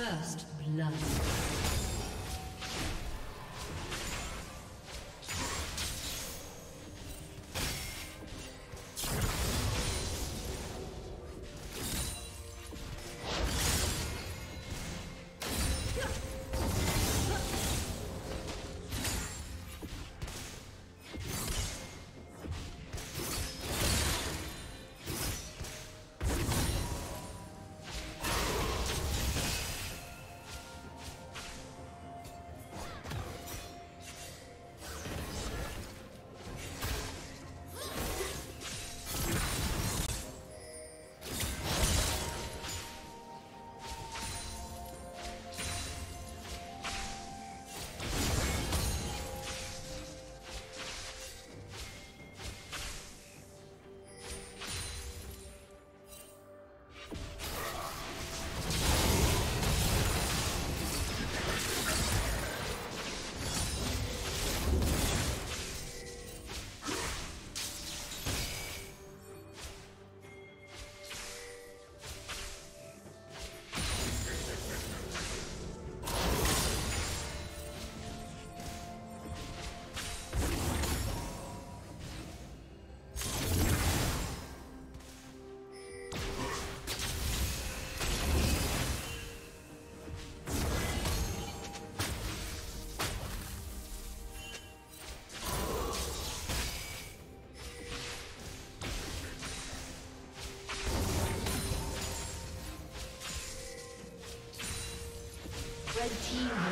First blood. Team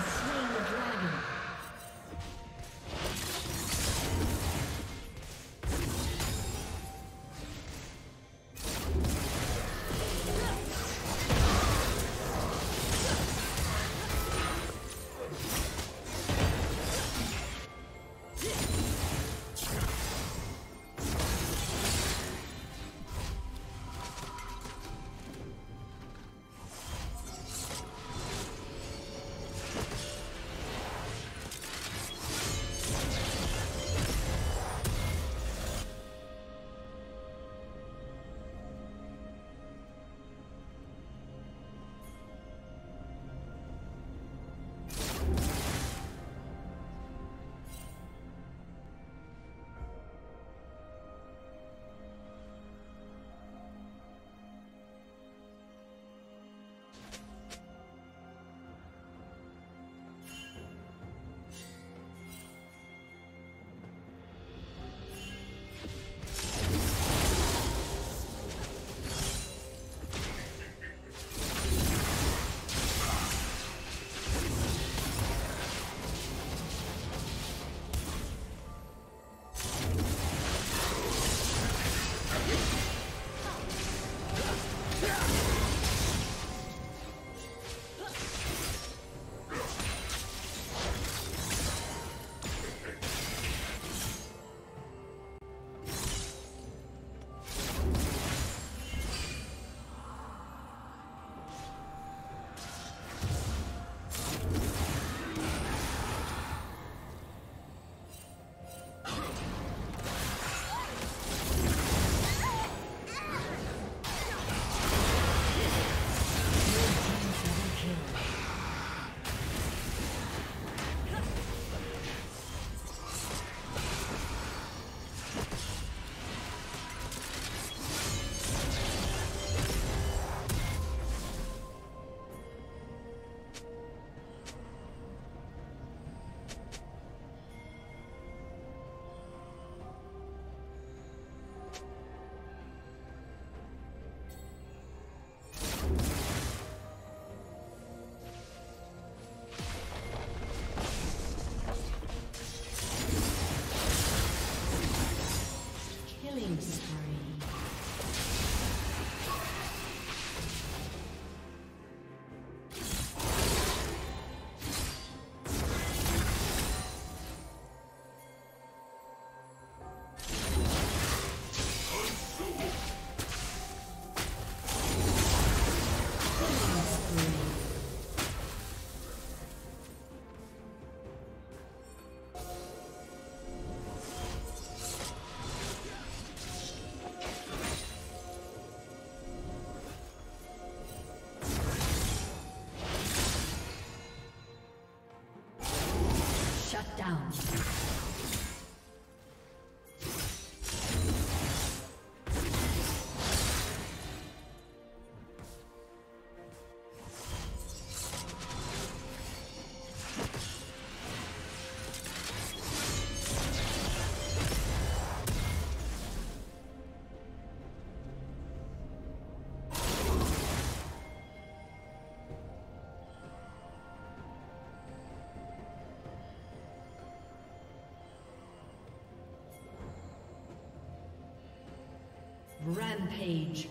Rampage.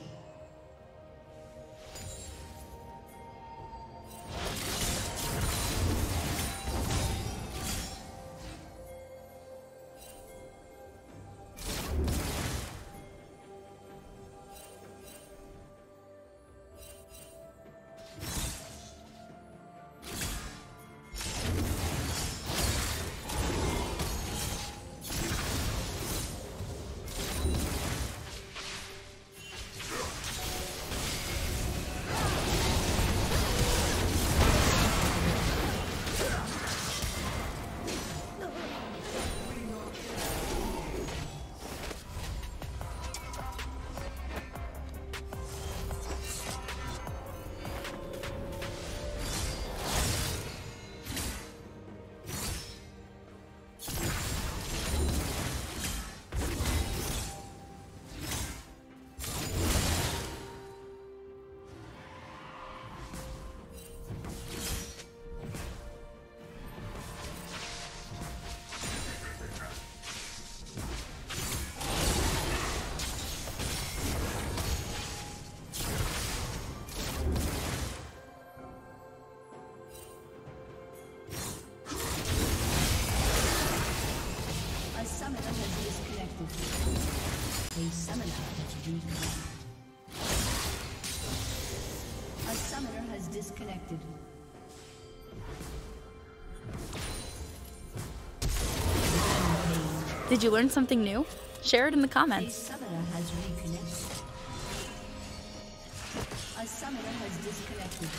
Did you learn something new? Share it in the A comments. summoner has reconnected. A summoner has disconnected.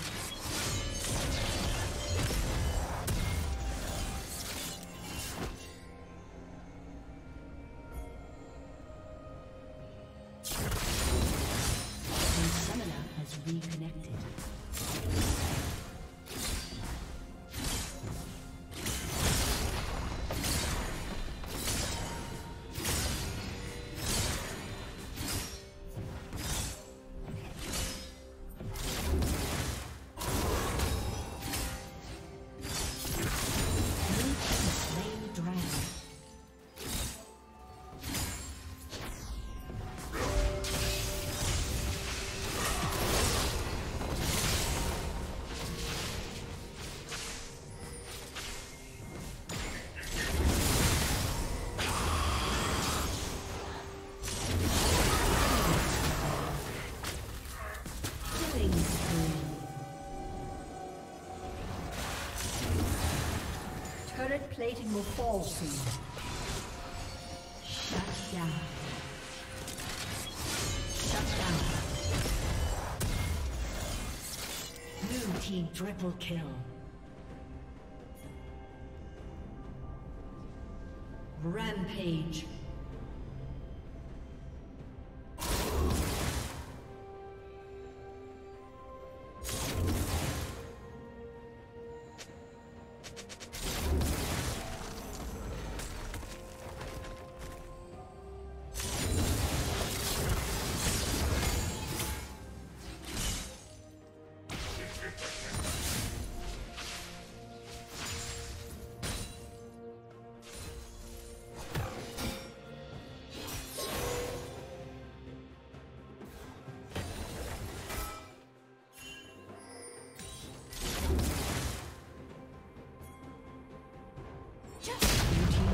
Plating will fall soon. Shut down. Shut down. Blue team triple kill. Rampage.